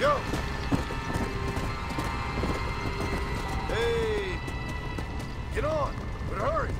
Yo! Hey! Get on! But hurry!